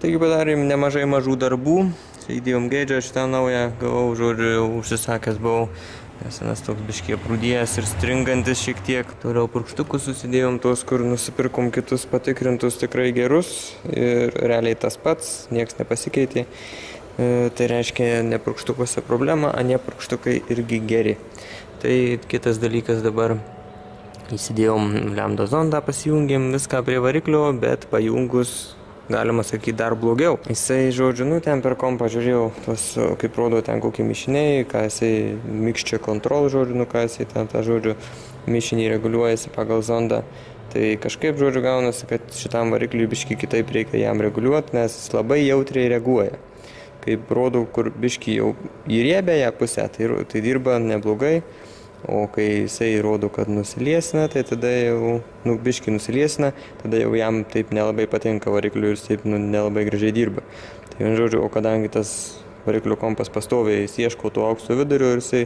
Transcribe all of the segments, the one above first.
Taigi padarėm nemažai mažų darbų, įdėjom geidžią šitą naują, gavau, žodžiu, užsisakęs buvau. Senas toks biškiai prūdėjęs ir stringantis šiek tiek. Toliau purkštukus susidėjom tos, kur nusipirkom kitus patikrintus tikrai gerus. Ir realiai tas pats, niekas nepasikeitė. E, tai reiškia ne purkštukuose problema, o ne purkštukai irgi geri. Tai kitas dalykas dabar įsidėjom lemdo zondą, pasijungėm viską prie variklio, bet pajungus galima sakyti, dar blogiau. Jisai, žodžiu, nu, ten per kompą žiūrėjau, tos, kaip rodo ten kokie mišiniai, ką jisai mixture control, žodžiu, nu, ką jisai ten tą, žodžiu, mišinį reguliuojasi pagal zondą. Tai kažkaip, žodžiu, gaunasi, kad šitam varikliui biški kitaip reikia jam reguliuoti, nes jis labai jautriai reaguoja. Kaip rodau, kur biški jau įriebėja pusę, tai, tai dirba neblogai. O kai jisai rodo, kad nusiliesina, tai tada jau, nu, biški nusiliesina, tada jau jam taip nelabai patinka varikliui ir jis taip nu, nelabai gražiai dirba. Tai vien žodžiu, o kadangi tas variklio kompas pastoviai jis ieško to aukso vidurio ir jisai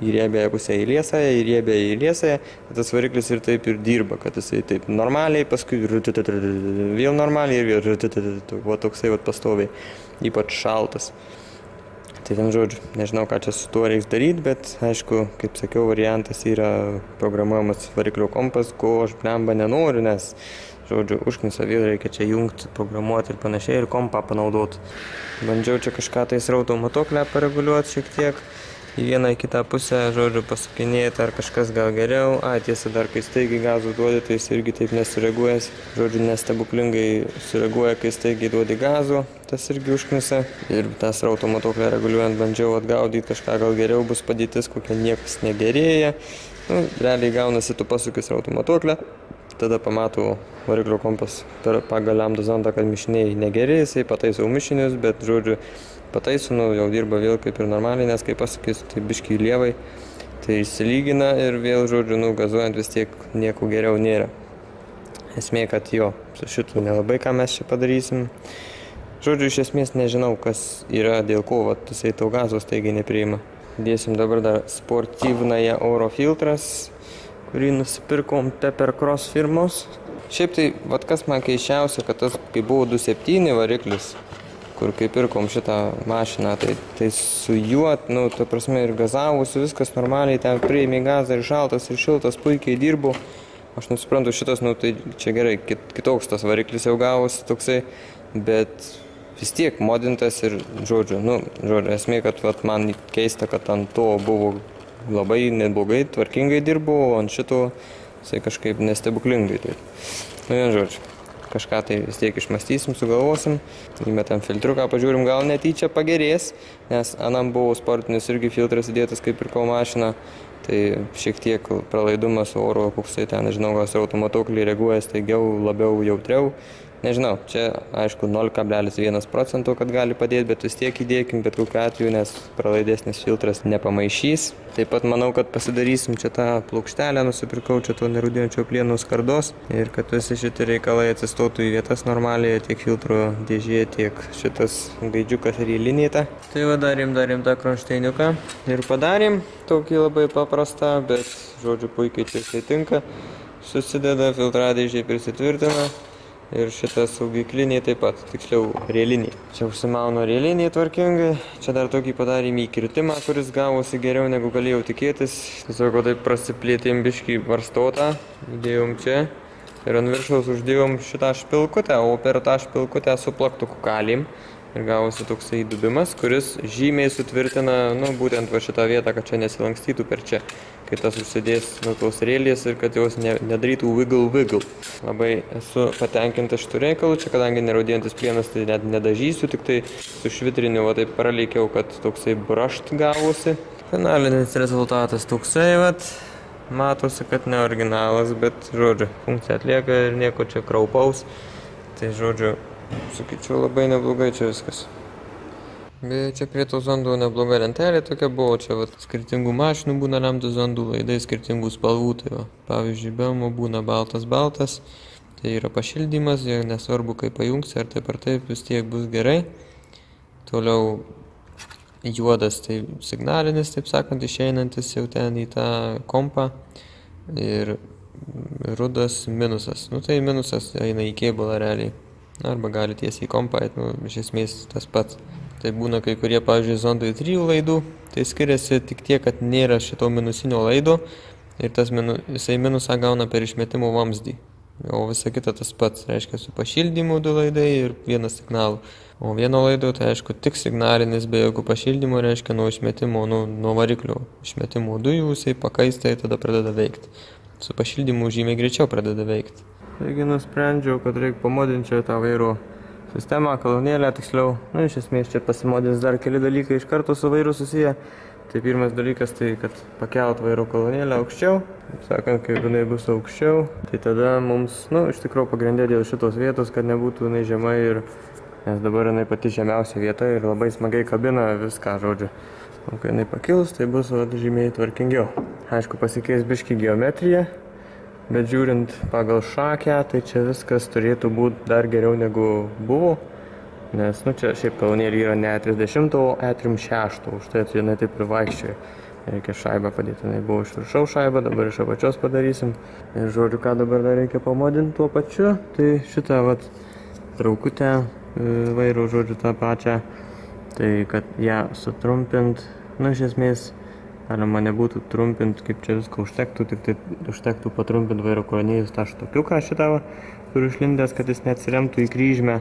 į riebėją pusę į riebėją įliesąją, tai tas variklis ir taip ir dirba, kad jisai taip normaliai, paskui vėl normaliai ir vėl, va toksai va pastoviai, ypač šaltas. Tai ten žodžiu, nežinau, ką čia su tuo reiks daryti, bet aišku, kaip sakiau, variantas yra programuojamas variklio kompas, ko aš blemba nenoriu, nes, žodžiu, užknisa vėl reikia čia jungti, programuoti ir panašiai ir kompą panaudoti. Bandžiau čia kažką tai srauto matuoklę pareguliuoti šiek tiek į vieną į kitą pusę, žodžiu, pasakinėti, ar kažkas gal geriau. A, tiesa, dar kai staigiai gazų duodi, tai jis irgi taip nesureaguojas. Žodžiu, nestebuklingai sureaguoja, kai staigiai duodi gazų, tas irgi užknisa. Ir tas automatoklę reguliuojant bandžiau atgaudyti kažką gal geriau, bus padėtis, kokia niekas negerėja. Nu, realiai gaunasi, tu pasukis automatoklę, tada pamato variklio kompas per pagal lambda zondą, kad mišiniai negeri, jisai pataiso mišinius, bet, žodžiu, pataiso, nu, jau dirba vėl kaip ir normaliai, nes kaip pasakys, tai biškiai lievai, tai išsilygina ir vėl, žodžiu, nu, gazuojant vis tiek nieko geriau nėra. Esmė, kad jo, su šitų nelabai ką mes čia padarysim. Žodžiu, iš esmės nežinau, kas yra, dėl ko, va, jisai tau gazos taigi nepriima. Dėsim dabar dar sportyvnąją oro filtras, kurį nusipirkom Pepper Cross firmos. Šiaip tai, vad kas man keiščiausia, kad tas, kai buvo 2.7 variklis, kur kai pirkom šitą mašiną, tai, tai su juo, nu, ta prasme, ir gazavosi, viskas normaliai, ten priėmė gazą ir šaltas, ir šiltas, puikiai dirbu. Aš nusiprantu, šitas, nu, tai čia gerai, kit, kitoks tas variklis jau gavosi toksai, bet vis tiek modintas ir, žodžiu, nu, žodžiu, esmė, kad vat, man keista, kad ant to buvo labai neblogai, tvarkingai dirbu, o ant šito jisai kažkaip nestebuklingai. Tai, nu, vien žodžiu kažką tai vis tiek išmastysim, sugalvosim, įmetam filtriuką, pažiūrim, gal netyčia pagerės, nes anam buvo sportinis irgi filtras įdėtas kaip ir kol mašina, tai šiek tiek pralaidumas oro, koksai ten, nežinau, gal srautų matuokliai reaguoja staigiau, labiau jautriau, Nežinau, čia aišku 0,1 procentų, kad gali padėti, bet vis tiek įdėkim, bet kokiu atveju, nes pralaidesnis filtras nepamaišys. Taip pat manau, kad pasidarysim čia tą plokštelę, nusipirkau čia to nerūdinčio plieno skardos ir kad visi šitie reikalai atsistotų į vietas normaliai, tiek filtro dėžė, tiek šitas gaidžiukas ir įlinėta. Tai va darėm, darėm tą kronšteiniuką ir padarėm tokį labai paprastą, bet žodžiu puikiai čia tinka. Susideda, filtradėžiai prisitvirtina, ir šita saugiklinė taip pat, tiksliau rėlinė. Čia užsimauna rėlinė tvarkingai, čia dar tokį padarėm įkritimą, kuris gavosi geriau negu galėjau tikėtis. Tiesiog taip prasiplėtėm biškį varstotą, įdėjom čia ir ant viršaus uždėjom šitą špilkutę, o per tą špilkutę su plaktuku kalim. Ir gavosi toksai įdubimas, kuris žymiai sutvirtina, nu, būtent va šitą vietą, kad čia nesilankstytų per čia kai tas užsidės rėlės ir kad jos ne, nedarytų wiggle wiggle. Labai esu patenkintas šitų reikalų, čia kadangi nerodėjantis plienas, tai net nedažysiu, tik tai su švitriniu, o taip paralaikiau, kad toksai brašt gavosi. Finalinis rezultatas toksai, vat. Matosi, kad ne originalas, bet, žodžiu, funkciją atlieka ir nieko čia kraupaus. Tai, žodžiu, sakyčiau, labai neblogai čia viskas. Bet čia prie to zondų nebloga lentelė tokia buvo, čia vat, skirtingų mašinų būna lemtų zondų laidai, skirtingų spalvų, tai va, pavyzdžiui, Belmo būna baltas baltas, tai yra pašildymas, jie nesvarbu kaip pajungsi, ar taip ar taip vis tiek bus gerai. Toliau juodas, tai signalinis, taip sakant, išeinantis jau ten į tą kompą ir rudas minusas. Nu tai minusas eina į kėbulą realiai. arba gali tiesiai į kompą, nu, iš esmės tas pats. Tai būna kai kurie, pavyzdžiui, zondai trijų laidų, tai skiriasi tik tiek, kad nėra šito minusinio laido ir tas minu, jisai minusą gauna per išmetimo vamzdį. O visa kita tas pats, reiškia su pašildymu du laidai ir vienas signalu. O vieno laido tai aišku tik signalinis, be jokių pašildymų, reiškia nuo išmetimo, nuo, nuo variklio išmetimo dujų jisai pakaista ir tada pradeda veikti. Su pašildymu žymiai greičiau pradeda veikti. Taigi nusprendžiau, kad reikia pamodinti tą vairo sistemą, kolonėlę tiksliau. Nu, iš esmės čia pasimodins dar keli dalykai iš karto su vairu susiję. Tai pirmas dalykas tai, kad pakelt vairo kolonėlę aukščiau. Sakant, kai jinai bus aukščiau, tai tada mums, nu, iš tikrųjų pagrindė dėl šitos vietos, kad nebūtų jinai žemai ir... Nes dabar jinai pati žemiausia vieta ir labai smagiai kabina viską, žodžiu. O kai jinai pakils, tai bus va, žymiai tvarkingiau. Aišku, pasikeis biški geometrija, bet žiūrint pagal šakę, tai čia viskas turėtų būti dar geriau negu buvo. Nes, nu, čia šiaip kalnėlį yra ne 30, o E36, už tai jinai taip ir vaikščioja. Reikia šaibą padėti, jinai buvo iš viršaus šaibą, dabar iš apačios padarysim. Ir žodžiu, ką dabar dar reikia pamodinti tuo pačiu, tai šitą vat traukutę e, vairo, žodžiu, tą pačią, tai kad ją sutrumpint, nu, iš esmės galima nebūtų trumpint, kaip čia viską užtektų, tik tai užtektų patrumpinti vairo koronėjus tą štokiuką šitą, kur išlindęs, kad jis neatsiremtų į kryžmę.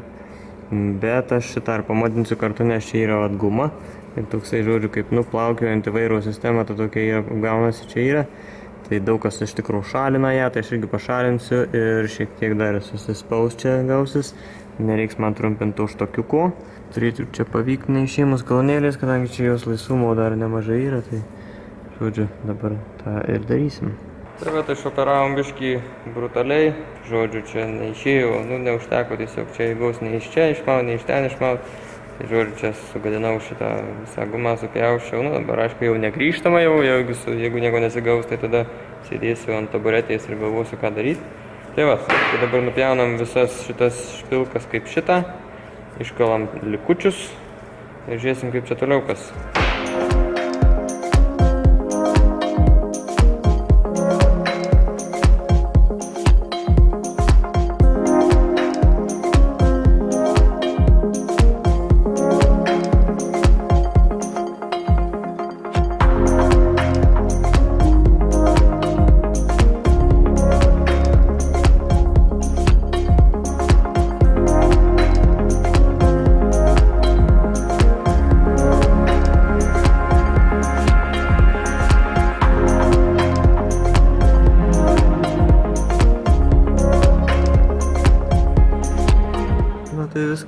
Bet aš šitą ar pamodinsiu kartu, nes čia yra atguma. Ir toksai žodžiu, kaip nuplaukiuojantį vairo sistemą, tai tokia yra, gaunasi čia yra. Tai daug kas iš tikrųjų šalina ją, tai aš irgi pašalinsiu ir šiek tiek dar susispaus čia gausis. Nereiks man trumpinti už tokiuku. Turėtų čia pavykti neišėmus kalnėlės, kadangi čia jos laisvumo dar nemažai yra. Tai žodžiu, dabar tą ir darysim. Tai va, tai išoperavom biškį brutaliai, žodžiu, čia neišėjo, nu, neužteko tiesiog čia įgaus nei iš čia išmaut, nei iš ten išmaut. Tai žodžiu, čia sugadinau šitą visą gumą, supjauščiau, nu, dabar aišku jau negrįžtama jau, jeigu, jeigu nieko nesigaus, tai tada sėdėsiu ant taburetės ir galvosiu, ką daryti. Tai va, tai dabar nupjaunam visas šitas špilkas kaip šitą, iškalam likučius ir žiūrėsim, kaip čia toliau kas.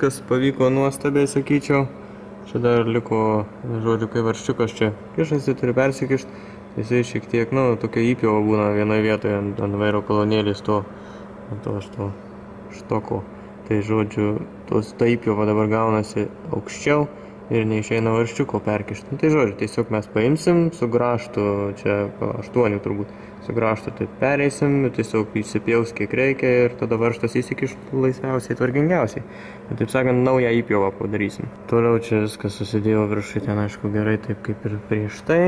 Viskas pavyko nuostabiai, sakyčiau. Čia dar liko, žodžiu, kai varščiukas čia kišasi, turi persikišti. Jisai šiek tiek, nu, tokia įpjova būna vienoje vietoje ant, ant vairo kolonėlės to, to, to štoko. Tai žodžiu, tos, ta įpjova dabar gaunasi aukščiau ir neišeina varščiuko perkišti. Nu, tai žodžiu, tiesiog mes paimsim su graštu, čia aštuonių turbūt, su graštu tai pereisim, tiesiog įsipjaus kiek reikia ir tada varštas įsikiš laisviausiai, tvarkingiausiai. Ir taip sakant, naują įpjovą padarysim. Toliau čia viskas susidėjo viršui ten, aišku, gerai, taip kaip ir prieš tai.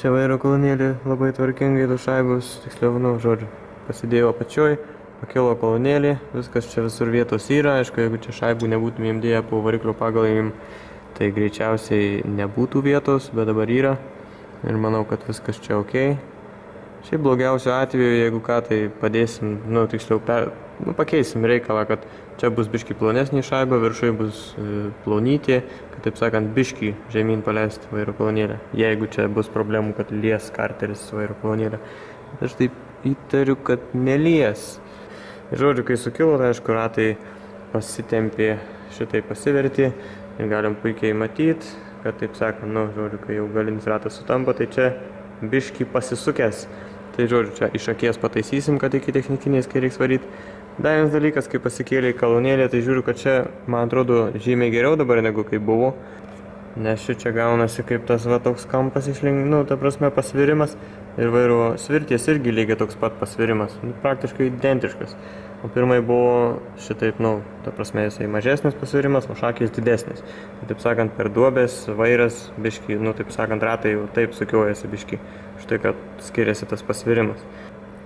Čia vairo kolonėlė labai tvarkingai du šaibus, tiksliau, nu, žodžiu, pasidėjo apačioj, pakilo kolonėlė, viskas čia visur vietos yra, aišku, jeigu čia šaibų nebūtumėm dėję po variklio pagalėjim, tai greičiausiai nebūtų vietos, bet dabar yra. Ir manau, kad viskas čia ok. Šiaip blogiausiu atveju, jeigu ką, tai padėsim, nu, tiksliau, per, nu, pakeisim reikalą, kad čia bus biški plonesnė šaiba, viršui bus e, plonytė, kad taip sakant, biški žemyn paleisti vairo kolonėlę, jeigu čia bus problemų, kad lies karteris vairo kolonėlę. Aš taip įtariu, kad nelies. Žodžiu, kai sukilo, tai aišku, ratai pasitempė, šitai pasivertė ir galim puikiai matyti, kad taip sakant, nu, žodžiu, kai jau galinis ratas sutampa, tai čia biški pasisukęs Tai žodžiu, čia iš akies pataisysim, kad iki technikinės, kai reiks varyti. Dar vienas dalykas, kai pasikėlė į kalonėlę, tai žiūriu, kad čia, man atrodo, žymiai geriau dabar negu kaip buvo. Nes čia gaunasi kaip tas va toks kampas išlink, nu, ta prasme pasvirimas. Ir vairo svirties irgi lygiai toks pat pasvirimas. Nu, praktiškai identiškas. O pirmai buvo šitaip, nu, ta prasme, jisai mažesnis pasvirimas, o šakės didesnis. Tai, taip sakant, per duobės vairas, biški, nu, taip sakant, ratai jau taip sukiojasi biški štai kad skiriasi tas pasvirimas.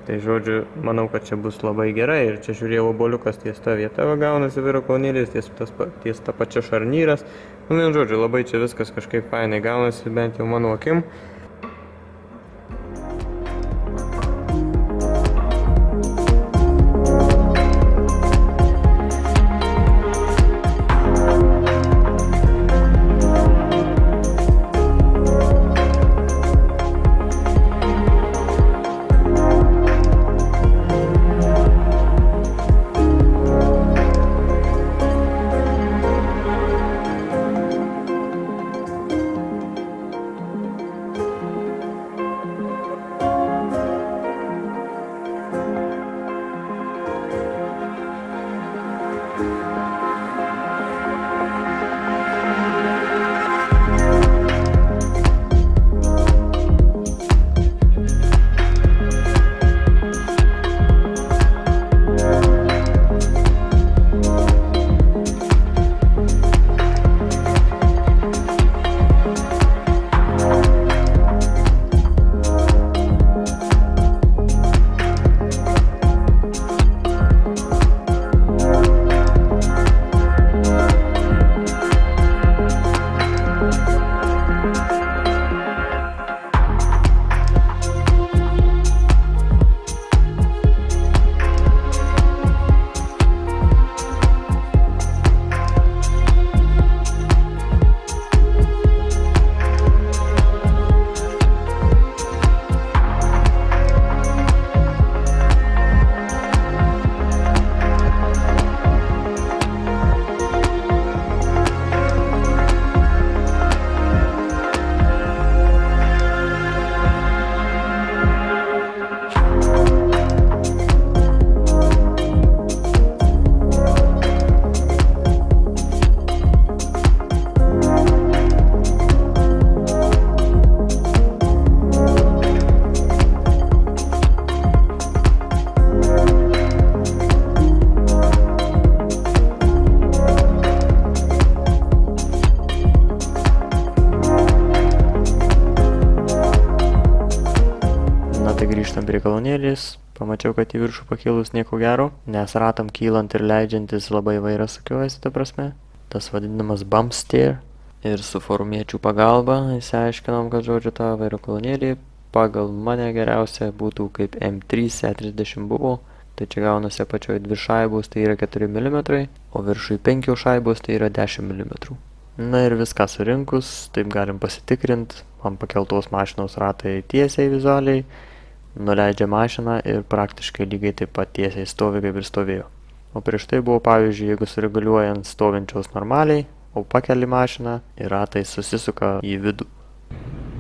Tai žodžiu, manau, kad čia bus labai gerai ir čia žiūrėjau oboliukas ties tą vietą, va, gaunasi vyro kalnėlis, ties, tas, ties tą pačią šarnyras. Nu, vien žodžiu, labai čia viskas kažkaip fainai gaunasi, bent jau mano akim. Kalonėlės. Pamačiau, kad į viršų pakilus nieko gero, nes ratam kylant ir leidžiantis labai vairas sukiuojasi, ta prasme. Tas vadinamas bump steer. Ir su forumiečių pagalba įsiaiškinom, kad žodžiu ta vairo kolonėlė pagal mane geriausia būtų kaip M3 E30 buvo. Tai čia gaunasi apačioje dvi šaibos, tai yra 4 mm, o viršui 5 šaibos, tai yra 10 mm. Na ir viską surinkus, taip galim pasitikrinti, ant pakeltos mašinos ratai tiesiai vizualiai, nuleidžia mašiną ir praktiškai lygiai taip pat tiesiai stovi kaip ir stovėjo. O prieš tai buvo pavyzdžiui, jeigu sureguliuojant stovinčios normaliai, o pakeli mašiną ir ratai susisuka į vidų.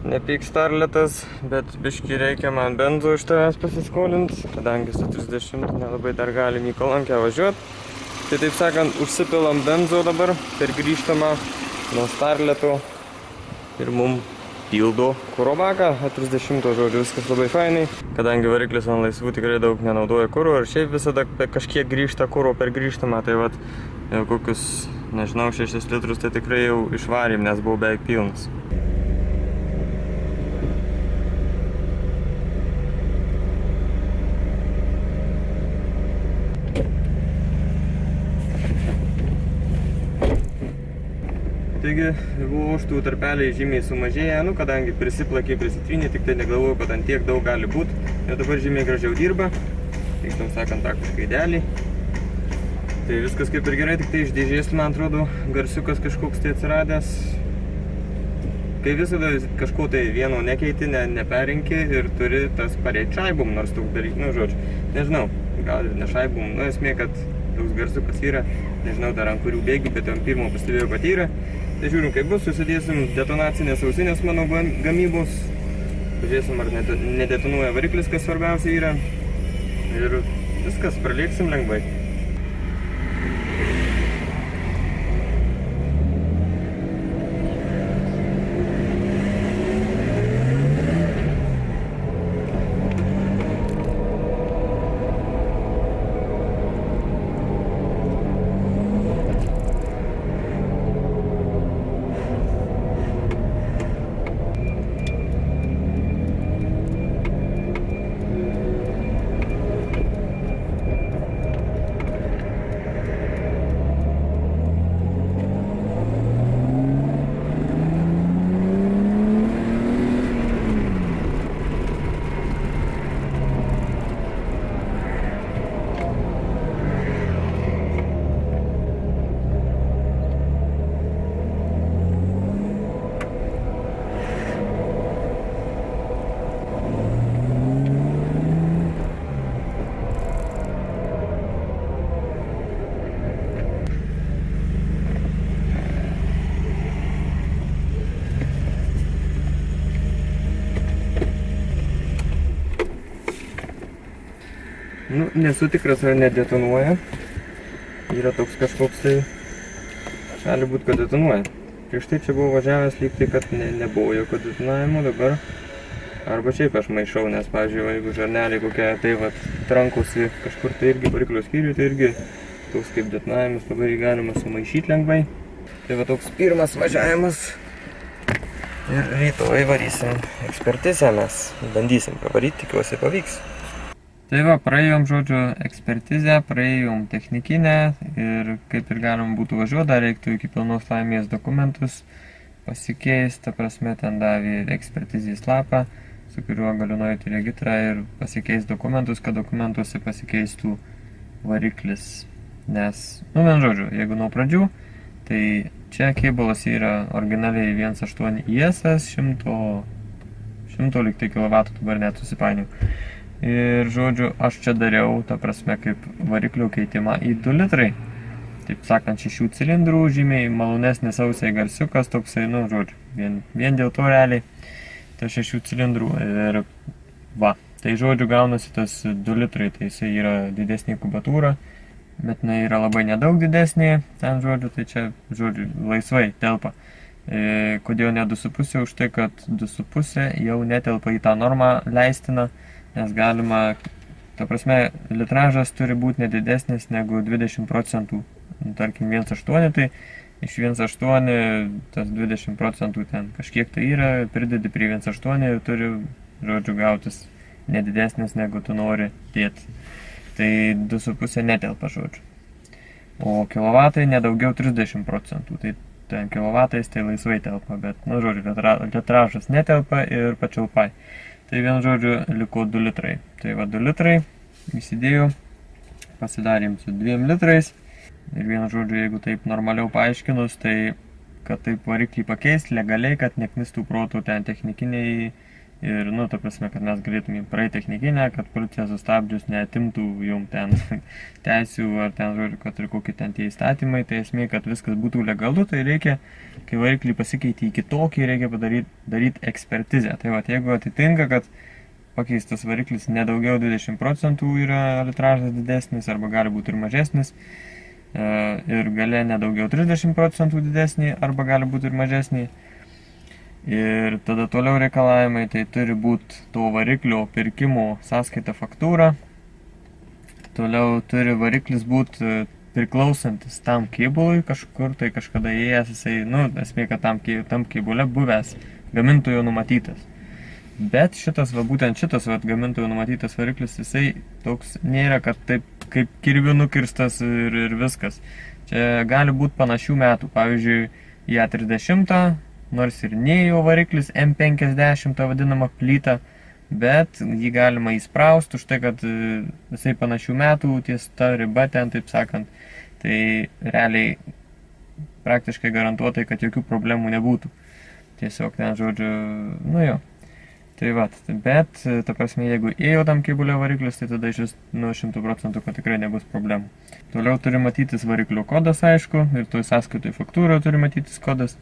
Nepyk starletas, bet biški reikia man benzo iš tavęs pasiskolinti, kadangi su 30 nelabai dar galim į kalankę važiuoti. Tai taip sakant, užsipilam benzo dabar per grįžtamą nuo starleto ir mum pildo kuro baką, 30 žodžiu, viskas labai fainai. Kadangi variklis ant laisvų tikrai daug nenaudoja kuro ir šiaip visada kažkiek grįžta kuro per grįžtamą, tai vat kokius, nežinau, 6 litrus tai tikrai jau išvarėm, nes buvau beveik pilnas. Taigi voštų tarpeliai žymiai sumažėja, nu kadangi prisiplakė, prisitrynė, tik tai negalvojau, kad ant tiek daug gali būti. Ir dabar žymiai gražiau dirba, tiksliau sakant, taktiškai idealiai. Tai viskas kaip ir gerai, tik tai iš dėžės, man atrodo, garsiukas kažkoks tai atsiradęs. Kai visada kažko tai vieno nekeiti, ne, neperinki ir turi tas pareit šaibum, nors toks dalykas, nu žodžiu, nežinau, gal ir ne šaibum, nu esmė, kad toks garsiukas yra, nežinau dar ant kurių bėgių, bet ant pirmo pastebėjau, kad yra. Tai žiūrim, kaip bus, susidėsim detonacinės ausinės mano gam- gamybos. Pažiūrėsim, ar nedetonuoja variklis, kas svarbiausia yra. Ir viskas, pralėksim lengvai. Nesu tikras, ar nedetonuoja. Yra toks kažkoks tai... Gali būti, kad detonuoja. Prieš tai čia buvau važiavęs lyg tai, kad ne, nebuvo jokio detonavimo, dabar... Arba šiaip aš maišau, nes, pavyzdžiui, jeigu žarneliai kokie tai vat trankosi kažkur tai irgi variklio skyriui, tai irgi toks kaip detonavimas labai galima sumaišyti lengvai. Tai va toks pirmas važiavimas. Ir rytoj varysim ekspertizę mes. Bandysim pavaryti, tikiuosi pavyks. Tai va, praėjom, žodžiu, ekspertizę, praėjom technikinę ir kaip ir galim būtų važiuoti, dar reiktų iki pilnos laimės dokumentus pasikeisti, ta prasme, ten davė ekspertizės lapą, su kuriuo galiu nueiti į regitrą ir pasikeisti dokumentus, kad dokumentuose pasikeistų variklis. Nes, nu, vien žodžiu, jeigu nuo pradžių, tai čia kėbulas yra originaliai 1.8 IS, 100, 100 liktai kW, dabar net susipainiau. Ir žodžiu, aš čia dariau, ta prasme, kaip variklių keitimą į 2 litrai. Taip sakant, šešių cilindrų, žymiai malonesnis ausiai garsiukas, toksai, nu, žodžiu, vien, vien dėl to realiai, tai šešių cilindrų. Ir va, tai žodžiu, gaunasi tas 2 litrai, tai jisai yra didesnė kubatūra, bet jinai yra labai nedaug didesnė, ten žodžiu, tai čia, žodžiu, laisvai telpa. E, kodėl ne 2,5? Už tai, kad 2,5 jau netelpa į tą normą leistiną nes galima, ta prasme, litražas turi būti nedidesnis negu 20 procentų, nu, tarkim 1,8, tai iš 1,8 tas 20 procentų ten kažkiek tai yra, pridedi prie 1,8 ir turi, žodžiu, gautis nedidesnis negu tu nori dėti. Tai 2,5 netelpa, žodžiu. O kilovatai nedaugiau 30 procentų, tai ten kilovatais tai laisvai telpa, bet, nu, žodžiu, litražas netelpa ir pačiaupai. Tai vien žodžiu liko 2 litrai. Tai va 2 litrai įsidėjau, pasidarėm su 2 litrais. Ir vien žodžiu, jeigu taip normaliau paaiškinus, tai kad taip variklį pakeisti legaliai, kad neknistų protų ten technikiniai ir, nu, ta prasme, kad mes galėtume praeiti technikinę, kad policija sustabdžius neatimtų jum ten teisių ar ten, žodžiu, kad ir kokie ten tie įstatymai, tai esmė, kad viskas būtų legalu, tai reikia, kai variklį pasikeitė į kitokį, reikia padaryti daryti ekspertizę. Tai va, jeigu atitinka, kad pakeistas variklis nedaugiau 20 procentų yra litražas didesnis arba gali būti ir mažesnis, e, ir gale nedaugiau 30 procentų didesnį arba gali būti ir mažesnį, Ir tada toliau reikalavimai, tai turi būti to variklio pirkimo sąskaita faktūra. Toliau turi variklis būti e, priklausantis tam kėbului kažkur, tai kažkada įėjęs jisai, nu, esmė, kad tam, tam kėbule buvęs gamintojo numatytas. Bet šitas, va būtent šitas, va gamintojo numatytas variklis, jisai toks nėra, kad taip kaip kirviu nukirstas ir, ir viskas. Čia gali būti panašių metų, pavyzdžiui, į A30 nors ir neėjo variklis M50 tą vadinamą plytą, bet jį galima įsprausti už tai, kad e, visai panašių metų ties ta riba ten, taip sakant, tai realiai praktiškai garantuotai, kad jokių problemų nebūtų. Tiesiog ten žodžiu, nu jo. Tai va, bet, ta prasme, jeigu ėjo tam kėbulio variklis, tai tada iš vis nu 100 procentų, kad tikrai nebus problemų. Toliau turi matytis variklio kodas, aišku, ir toj sąskaitoj faktūroje turi matytis kodas.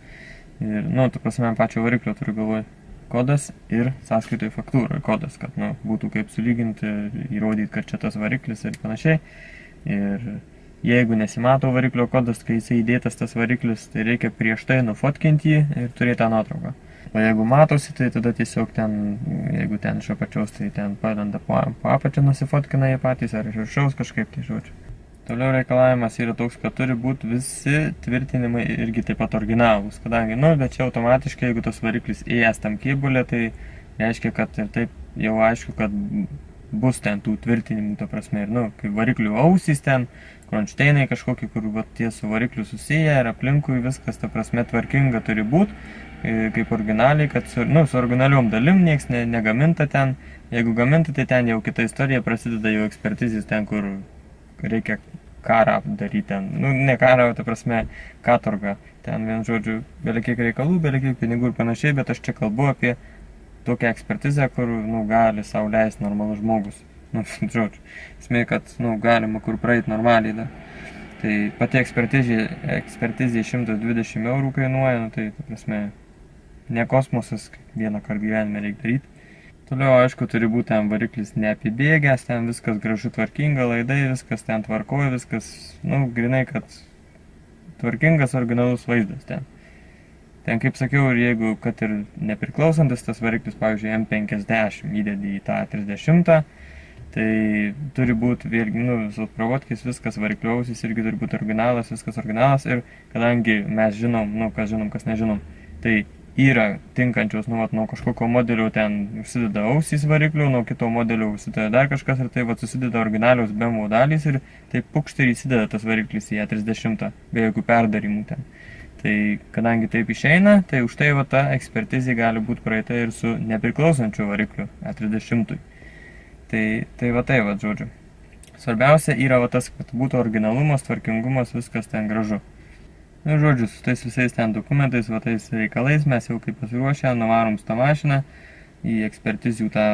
Ir, nu, tu prasme, pačio variklio turiu galvoj kodas ir sąskaitoj faktūroje kodas, kad, nu, būtų kaip sulyginti, įrodyti, kad čia tas variklis ir panašiai. Ir jeigu nesimato variklio kodas, kai jisai įdėtas tas variklis, tai reikia prieš tai nufotkinti jį ir turėti tą nuotrauką. O jeigu matosi, tai tada tiesiog ten, jeigu ten iš apačios, tai ten padeda po, po apačią nusifotkina jie patys ar iš viršaus kažkaip, tai žodžiu. Toliau reikalavimas yra toks, kad turi būti visi tvirtinimai irgi taip pat originalūs, kadangi, nu, bet čia automatiškai, jeigu tas variklis įėjęs tam kėbulė, tai reiškia, kad ir taip jau aišku, kad bus ten tų tvirtinimų, ta prasme, ir, nu, kaip variklių ausys ten, kronšteinai kažkokie, kur va, tie su varikliu susiję ir aplinkui viskas, ta prasme, tvarkinga turi būti, e, kaip originaliai, kad su, nu, su originaliom dalim nieks ne, negaminta ten, jeigu gaminta, tai ten jau kita istorija prasideda jau ekspertizės ten, kur reikia karą daryti ten, nu ne karą, ta prasme, katorgą. Ten, vien žodžiu, belikiek reikalų, belikiek pinigų ir panašiai, bet aš čia kalbu apie tokią ekspertizę, kur, nu, gali sau leisti normalus žmogus. Nu, žodžiu, esmė, kad, nu, galima kur praeiti normaliai dar. Tai pati ekspertizė, ekspertizė 120 eurų kainuoja, nu, tai, ta prasme, ne kosmosas, vieną kartą gyvenime reikia daryti. Toliau, aišku, turi būti ten variklis neapibėgęs, ten viskas gražu tvarkinga, laidai, viskas ten tvarkoja, viskas, nu, grinai, kad tvarkingas originalus vaizdas ten. Ten, kaip sakiau, ir jeigu, kad ir nepriklausantis tas variklis, pavyzdžiui, M50 įdedi į tą 30, tai turi būti vėlgi, nu, su provotkis viskas varikliausis, irgi turi būti originalas, viskas originalas ir kadangi mes žinom, nu, kas žinom, kas nežinom, tai yra tinkančios, nu, vat, nuo kažkokio modelio ten užsideda ausys variklių, nuo kito modelio užsideda dar kažkas ir tai vat, susideda originalios BMW dalys ir taip pukštai įsideda tas variklis į E30 be jokių perdarimų ten. Tai kadangi taip išeina, tai už tai va ta ekspertizė gali būti praeita ir su nepriklausančiu varikliu E30. Tai, tai va tai va, žodžiu. Svarbiausia yra va tas, kad būtų originalumas, tvarkingumas, viskas ten gražu. Nu, žodžiu, su tais visais ten dokumentais, va tais reikalais mes jau kaip pasiruošę, nuvarom tą mašiną, į ekspertizių tą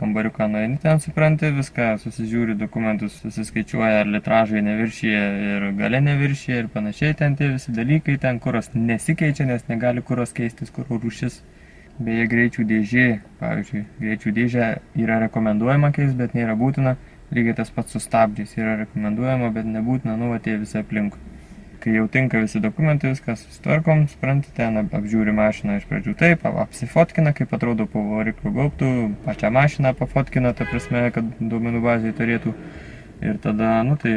kambariuką nueini ten, supranti, viską susižiūri dokumentus, susiskaičiuoja, ar litražai neviršyje ir gale neviršyje ir panašiai ten tie visi dalykai, ten kuras nesikeičia, nes negali kuros keistis, kuro rūšis. Beje, greičių dėžė, pavyzdžiui, greičių dėžė yra rekomenduojama keis, bet nėra būtina, lygiai tas pats su stabdžiais yra rekomenduojama, bet nebūtina, nu, atėjo visi aplinkui kai jau tinka visi dokumentai, viską susitvarkom, suprantate, ten apžiūri mašiną iš pradžių taip, apsifotkina, kaip atrodo po variklių gaubtų, pačią mašiną pafotkina, ta prasme, kad duomenų bazėje turėtų. Ir tada, nu tai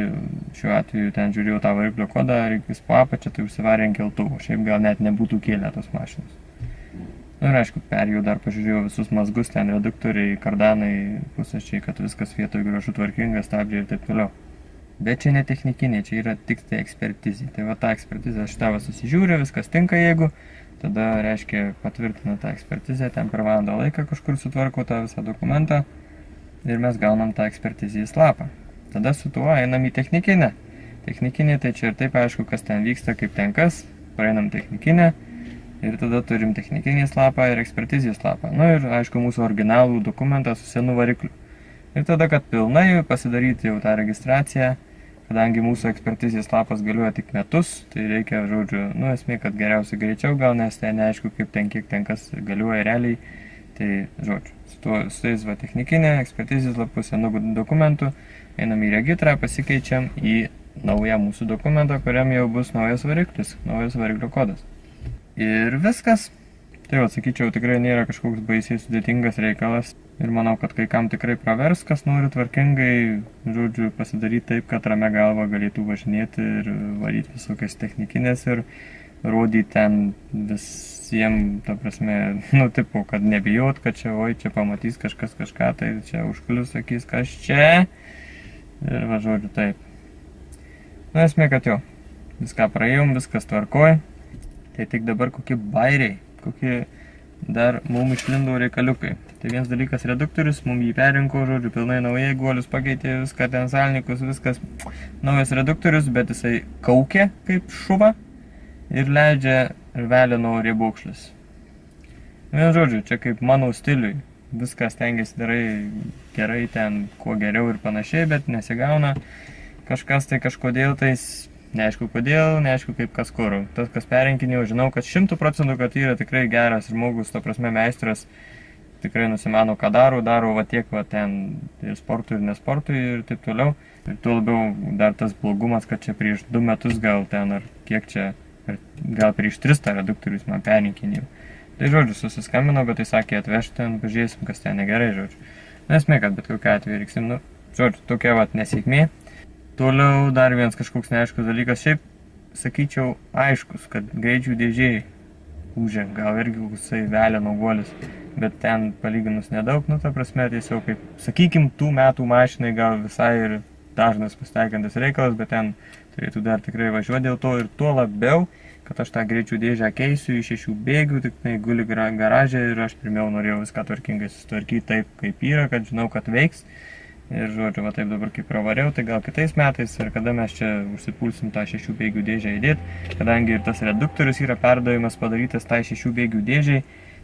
šiuo atveju ten žiūrėjau tą variklio kodą, reikės po apačią, tai užsivarė ant keltuvų, šiaip gal net nebūtų kėlę tos mašinos. Nu ir aišku, perėjau dar pažiūrėjau visus mazgus, ten reduktoriai, kardanai, pusačiai, kad viskas vietoj gražu tvarkinga, stabdžiai ir taip toliau. Bet čia ne technikinė, čia yra tik tai ekspertizė. Tai va tą ekspertizę aš tavo susižiūriu, viskas tinka jeigu, tada reiškia patvirtina tą ekspertizę, ten per valandą laiką kažkur sutvarko tą visą dokumentą ir mes gaunam tą ekspertizijos lapą. Tada su tuo einam į technikinę. Technikinė tai čia ir taip aišku, kas ten vyksta, kaip ten kas, praeinam technikinę ir tada turim technikinės lapą ir ekspertizijos lapą. Nu ir aišku mūsų originalų dokumentą su senu varikliu. Ir tada, kad pilnai pasidaryti jau tą registraciją, kadangi mūsų ekspertizės lapas galioja tik metus, tai reikia, žodžiu, nu, esmė, kad geriausiai greičiau gal, nes ten neaišku, kaip ten, kiek ten kas galioja realiai, tai, žodžiu, su, tuo, su tais va technikinė, ekspertizės lapus, senų dokumentų, einam į regitrą, pasikeičiam į naują mūsų dokumentą, kuriam jau bus naujas variklis, naujas variklio kodas. Ir viskas. Tai jau sakyčiau, tikrai nėra kažkoks baisiai sudėtingas reikalas. Ir manau, kad kai kam tikrai pravers, kas nori tvarkingai, žodžiu, pasidaryti taip, kad rame galva galėtų važinėti ir varyti visokias technikinės ir rodyti ten visiems, ta prasme, nu, tipo, kad nebijot, kad čia, oi, čia pamatys kažkas kažką, tai čia užklius sakys, kas čia. Ir va, žodžiu, taip. Na, esmė, kad jo, viską praėjom, viskas tvarkoj. Tai tik dabar kokie bairiai, kokie dar mum išlindo reikaliukai. Tai vienas dalykas reduktorius, mum jį perinko, žodžiu, pilnai naujai guolius pakeitė, viską ten salnikus, viskas naujas reduktorius, bet jisai kaukia kaip šuva ir leidžia velino riebokšlis. Vien žodžiu, čia kaip mano stiliui, viskas tengiasi darai gerai ten, kuo geriau ir panašiai, bet nesigauna kažkas tai kažkodėl tais Neaišku kodėl, neaišku kaip kas kur. Tas, kas perinkinėjau, žinau, kad šimtų procentų, kad yra tikrai geras žmogus, to prasme meistras, tikrai nusimano, ką daro, daro va tiek va ten ir sportui, ir nesportui ir taip toliau. Ir tuo labiau dar tas blogumas, kad čia prieš du metus gal ten ar kiek čia, ar gal prieš 300 reduktorius man perinkinėjau. Tai žodžiu, susiskambino, bet tai sakė atvežti ten, pažiūrėsim, kas ten negerai, žodžiu. Nesmė, kad bet kokiu atveju reiksim, nu, žodžiu, tokia vat nesėkmė. Toliau dar vienas kažkoks neaiškus dalykas. Šiaip sakyčiau aiškus, kad greičių dėžiai užė, gal irgi koksai velė nuoguolis bet ten palyginus nedaug, nu, ta prasme, tiesiog kaip, sakykim, tų metų mašinai gal visai ir dažnas pasteikantis reikalas, bet ten turėtų dar tikrai važiuoti dėl to ir tuo labiau, kad aš tą greičių dėžę keisiu į šešių bėgių, tik tai guli garažė ir aš pirmiau norėjau viską tvarkingai susitvarkyti taip, kaip yra, kad žinau, kad veiks. Ir žodžiu, va taip dabar kaip pravariau, tai gal kitais metais ir kada mes čia užsipulsim tą šešių bėgių dėžę įdėti, kadangi ir tas reduktorius yra perdavimas padarytas tai šešių bėgių dėžiai,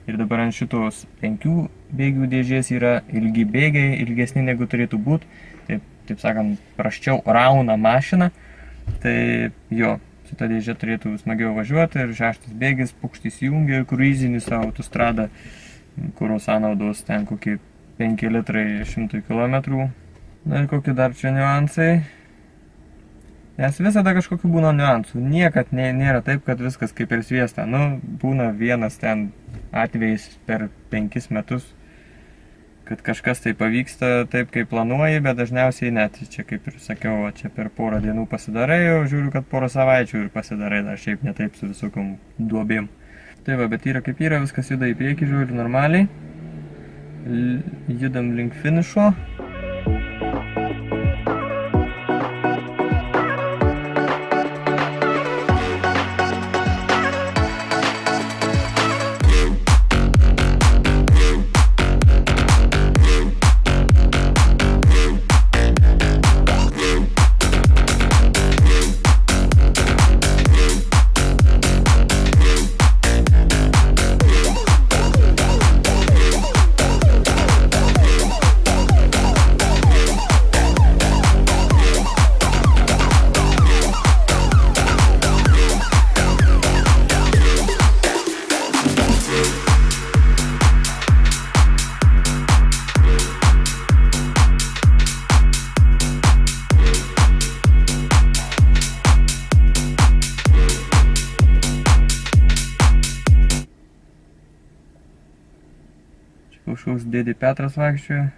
ir dabar ant šitos penkių bėgių dėžės yra ilgi bėgiai, ilgesni negu turėtų būti, taip, taip sakant, praščiau rauna mašina, tai jo, šita dėžė turėtų smagiau važiuoti ir šeštas bėgis, pukštis jungia, kruizinis autostrada, kūro sąnaudos ten kokie 5 litrai 100 km. Na ir kokie dar čia niuansai. Nes visada kažkokiu būna niuansų. Niekad nė, nėra taip, kad viskas kaip ir sviesta. Nu, būna vienas ten atvejais per 5 metus kad kažkas tai pavyksta taip, kaip planuoji, bet dažniausiai net, čia kaip ir sakiau, va, čia per porą dienų pasidarai, o žiūriu, kad porą savaičių ir pasidarai, dar šiaip netaip su visokom duobėm. Tai va, bet yra kaip yra, viskas juda į priekį, žiūriu normaliai. L judam link finišo. Kažkoks dėdė Petras vaikščioja.